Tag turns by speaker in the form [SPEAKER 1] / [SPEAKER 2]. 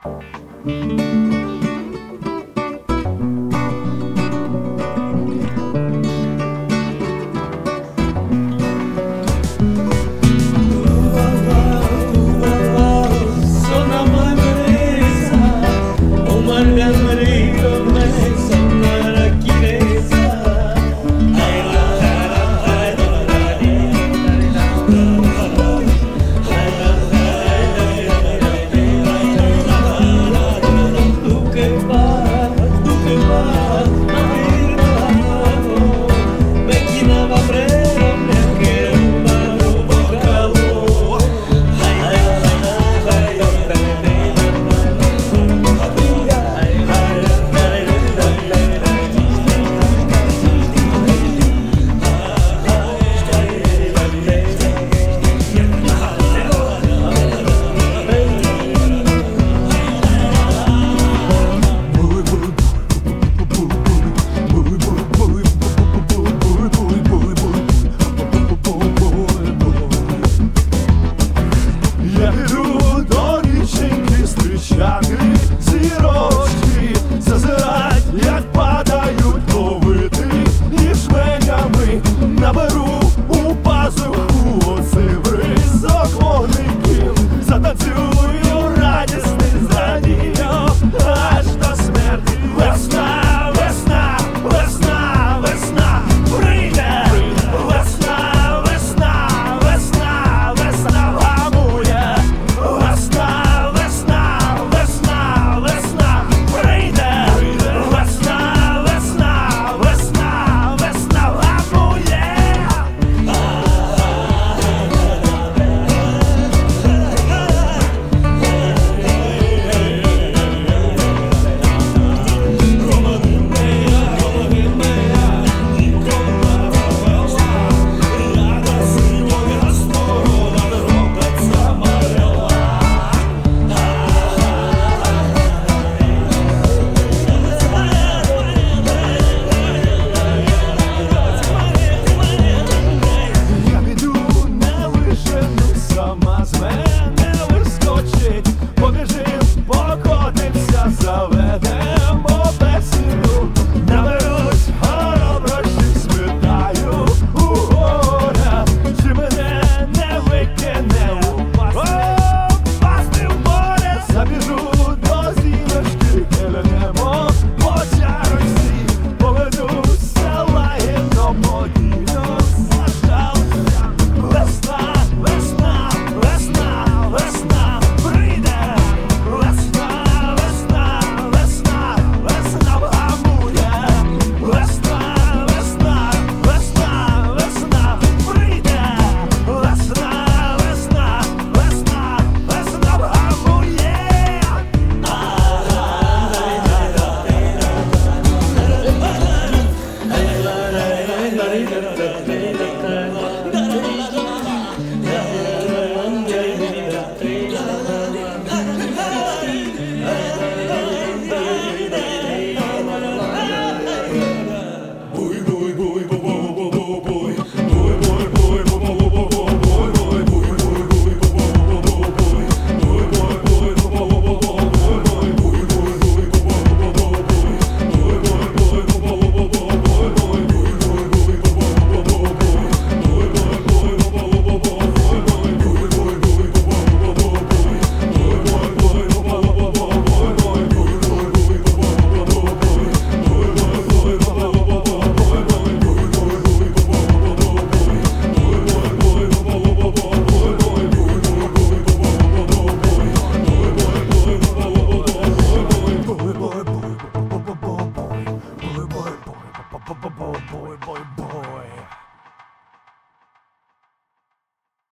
[SPEAKER 1] した。Dame